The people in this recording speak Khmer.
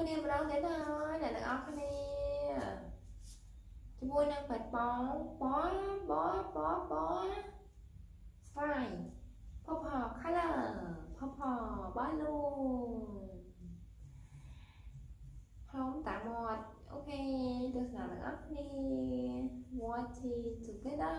ឡងទៀតហើយអ្នកទាំងអស់គ្នាជាមួយនឹងបាត់បងបបបបស្វាយផផ color ផផបាលូហោមតាមមាត់អូខេទស្សនាទាំងអស់គ្នា watch it together